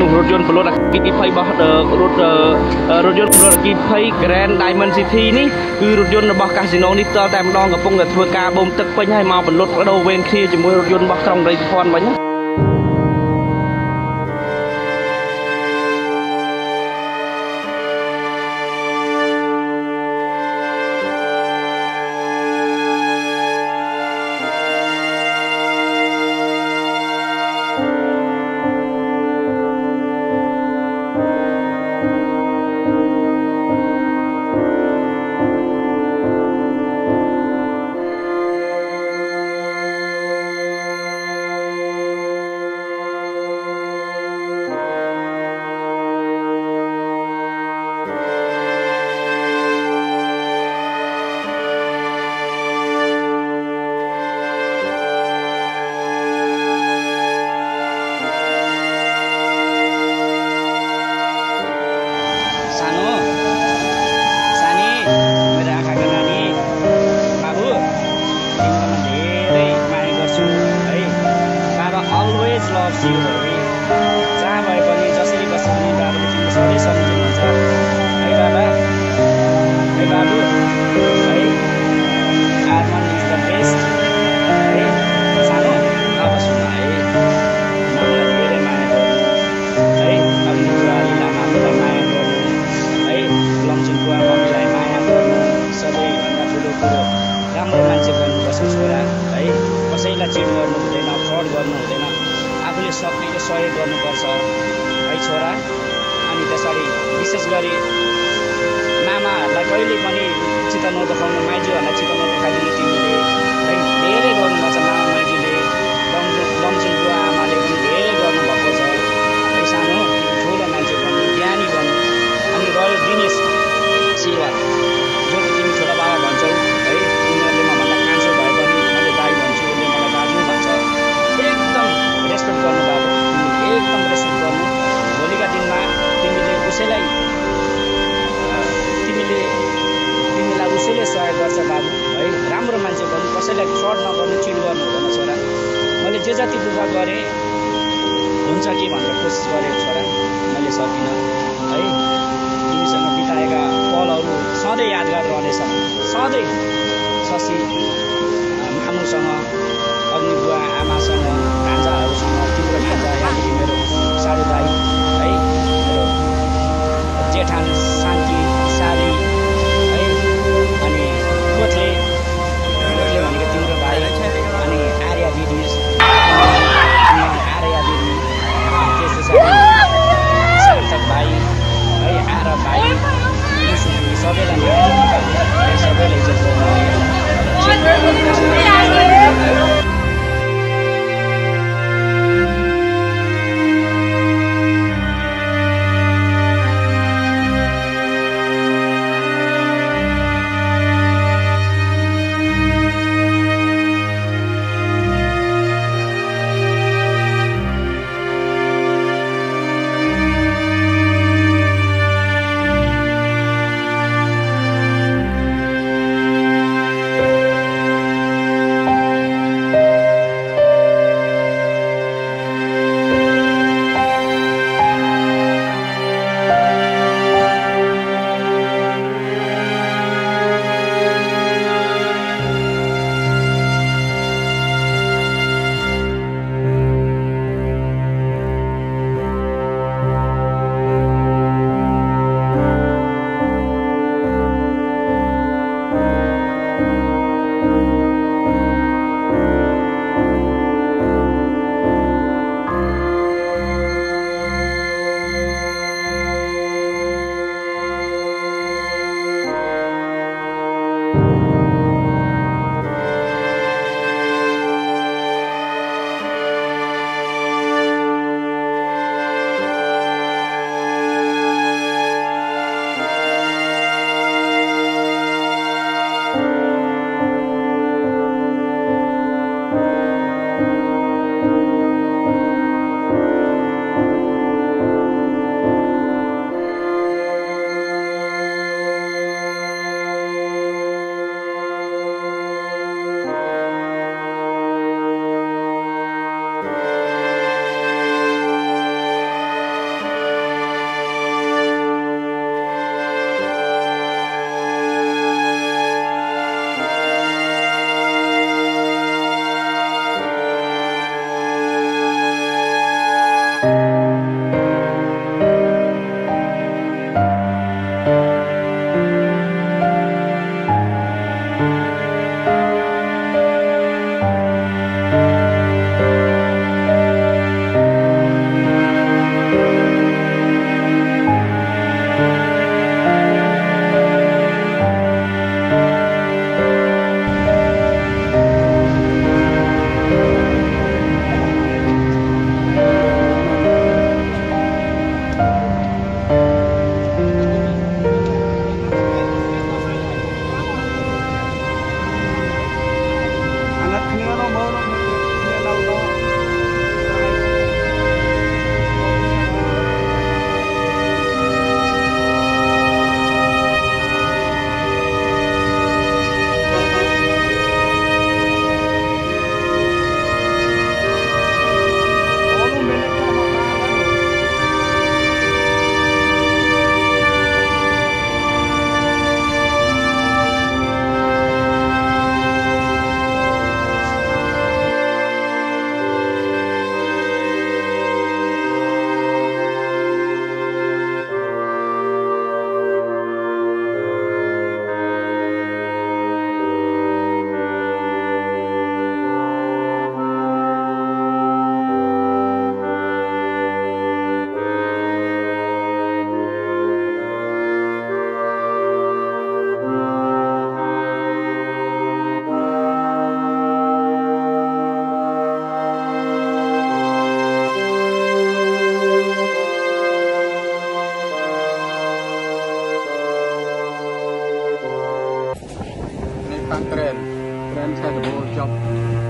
នោះរថយន្តពលរដ្ឋអគ្គិភ័យរបស់រថរថយន្តពលរដ្ឋអគ្គិភ័យ Grand Diamond City នេះគឺរថយន្តរបស់កាស៊ីណូនេះតតែម្ដងកំពុងតែធ្វើការបូមទឹកពេញហើយមកពលរដ្ឋបដូរវេនគ្នាជាមួយរថយន្តរបស់ក្រុងស្រីសុភ័ណ្ឌវិញ जहाँ भए पनि जसरी बसे पनि बाबुले तिम्रो सधैँ सम्झिनुहुन्छ है। बाबा? है बाबु? है? आर इज द बेस्ट। है? सानो अब सुन है। माया है? अब माया गर्नु है? लम्चिङ बुवा माया गर्नु राम्रो मान्छे बन्नुपर्छ छोरा। है? कसैलाई चिट गर्नु हुँदैन फ्रड गर्नु हुँदैन। आफूले सक्नेले सहयोग गर्नुपर्छ। है छोरा? अनि त्यसरी विशेष गरी मामाहरूलाई कहिले पनि चित्त नदुखाउनु माइजूहरूलाई चित्त नदुखाइदिनु तिमी। गरेँ। हुन्छ कि भनेर कोसिस गरेँ छोरा मैले सकिनँ है तिमीसँग बिताएका पलहरू सधैँ यादगार रहनेछ। सधैँ शशी मामुसँग अग्निबुवा आमासँग राजाहरूसँग तिम्रो भान्जा यहाँदेखि मेरो सानो भाइ है मेरो जेठान Tchau.